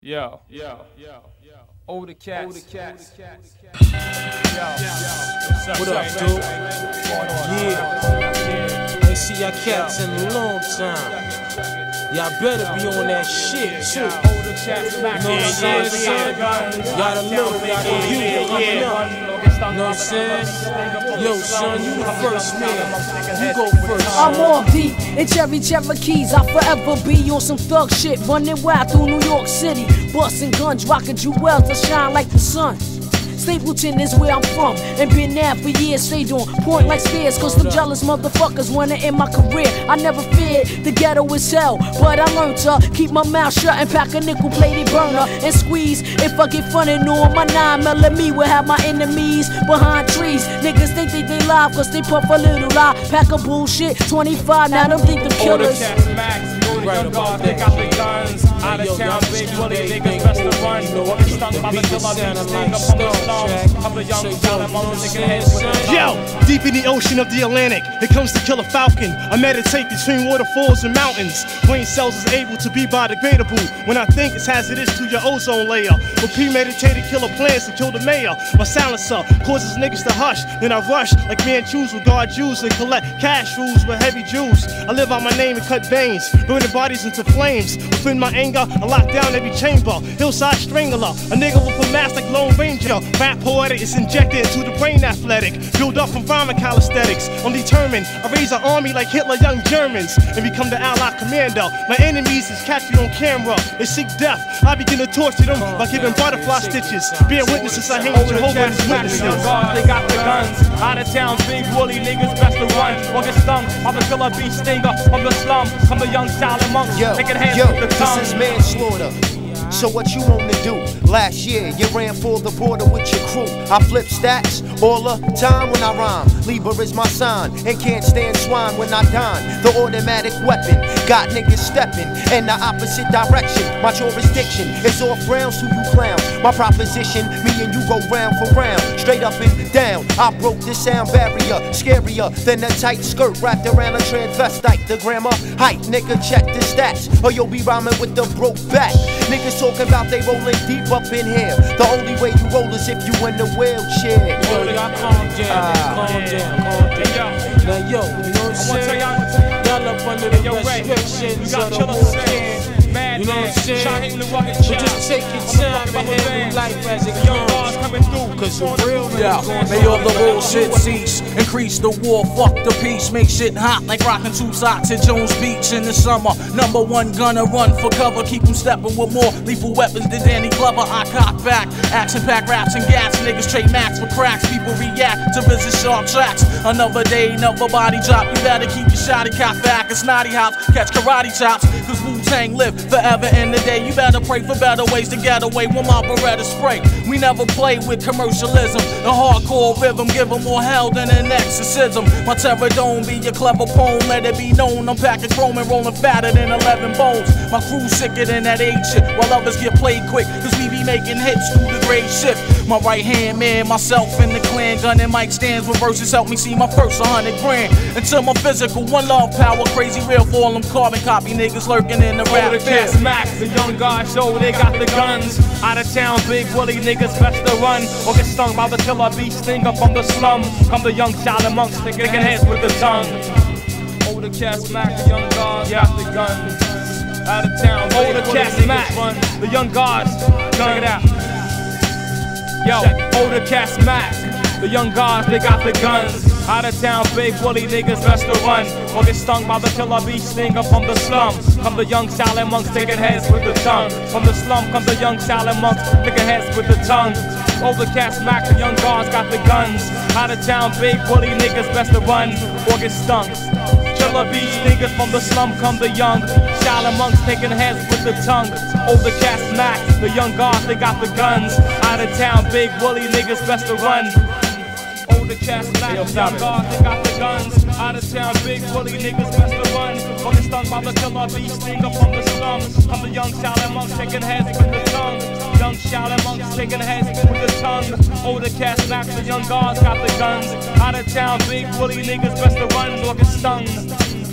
Yo, yo, yo, yo. Older cats. Older cats. Yo, What up, dude? Yeah. Ain't see y'all cats in a long time. Y'all better be on that shit too. Older cats, smack know what I'm saying? Y'all the little, y'all you, you up. Know what I'm saying? Yo, son, you the first man. You go first. I'm all deep in cherry Cherokees. I forever be on some thug shit, running wild through New York City, busting guns, rocking jewels that shine like the sun. Stapleton is where I'm from, and been there for years. Stayed on point like spears, cause them jealous motherfuckers wanna end my career. I never feared the ghetto is hell, but I learned to keep my mouth shut and pack a nickel plated burner and squeeze. If I get funny, no, my 9 mm will have my enemies behind trees. Niggas think they, they live cause they puff a little lie. Pack a bullshit, 25, now them think Older killers. cats, max. Go to Right they got the guns. Out Yo, of town, big just bully keep niggas best to run. going. You know, stung by the killer is sounding beats, like up from the Star slums. I'm the young So, child you among know the what nigga I'm heads with the saying? tongue. Yo, deep in the ocean of the Atlantic, here comes to kill a falcon. I meditate between waterfalls and mountains. Brain cells is able to be biodegradable. When I think it's hazardous to your ozone layer. With premeditated killer plans to kill the mayor. My silencer causes niggas to hush. Then I rush like Manchus with guard Jews and collect cash rules with heavy Jews. I live out my name and cut veins, burning bodies into flames. Within my anger, I lock down every chamber. Hillside strangler, a nigga with a mask like Lone Ranger. Rap poetic is injected into the brain athletic. Build up from vomit calisthenics. I'm determined. I raise an army like Hitler, young Germans, and become the Allied commander. My enemies is captured on camera. They seek death. I begin to torture them by giving butterfly stitches. Being witnesses, I hang Older Jehovah's cats. Witnesses. Young guards, they got the guns. Out of town, big woolly niggas best to run. Or get stung by the killer bee stinger from the slum. From the young child amongst Yo, taking hands yo, with the tongue. this is manslaughter. So what you wanna do? Last year you ran for the border with your crew. I flip stacks all the time when I rhyme. Libra is my sign and can't stand swine when I dine. The automatic weapon got niggas stepping in the opposite direction. My jurisdiction is off rounds to you clowns. My proposition, me and you go round for round, straight up and down. I broke the sound barrier, scarier than a tight skirt wrapped around a transvestite. The grammar height, nigga, check the stats, or you'll be rhyming with the broke back. Niggas talking about they rolling deep up in here. The only way you roll is if you in the wheelchair. Yo, y'all calm down, Ah. calm down, calm Hey, yo, down. Now, yo, you know what I'm I wanna tell saying? y'all, I wanna tell y'all. Y'all up under the Yo, Ray, you restrictions got of But just take your I'm the time and handle life as it The comes. guards coming through. Cause the real Yeah, may all the bullshit cease. Increase the war, fuck the peace. Make shit hot like rocking two socks at Jones Beach in the summer. Number one gunner, run for cover. Keep them stepping with more lethal weapons than Danny Glover. I cock back. Action pack raps and gas. Niggas trade max for cracks. People react to visit sharp tracks. Another day, another body drop. You better keep your shotty cop back. It's snotty hops. Catch karate chops. Cause Wu Tang live forever in the day. You better pray for better ways to get away with my Beretta spray. We never play with commercialism. The hardcore rhythm give give 'em more hell than an exorcism. My terror don't be a clever poem. Let it be known I'm packing chrome and rolling fatter than 11 bones. My crew sicker than that age. While others get played quick. Cause we be making hits through the grade shift. My right hand man, myself and the clan. Gun and mic stands with verses help me see my first 100 grand. Until my physical, one love power. Crazy real for all them carbon copy niggas lurking in the rap field. cats, max. The young guys show they got the guns. Out of town, big woolly niggas best to run. Or get stung by the killer bee stinger from the slum. Come the young child amongst taking hands with the tongue. Older cats, max. The young guards got the guns. Out of town, older cats, max. The young guards, check it out. Yo, older cats Mac. The young guards, they got the guns. Out of town, big woolly niggas best to run. Or get stung by the killer bee stinger from the slum. Come the young Shaolin monks taking heads with the tongue. From the slum come the young Shaolin monks taking heads with the tongue. Older cats Mac, the young guards got the guns. Out of town, big woolly niggas best to run. Or get stung. Killer beach niggas from the slum come the young. Shaolin monks taking heads with the tongue. Older cats max, the young guards they got the guns. Out of town, big woolly niggas best to run. Older cats max, the young guards they got the guns. Out of town, big woolly niggas best to run. Fucking stung by the killer beach stinger from the slum. I'm the young Shaolin monks taking heads with the tongue. Young Shaolin monks taking heads with the tongue. Older cats max, the young guards got the guns. Out of town, big woolly niggas best to run. Fucking stung.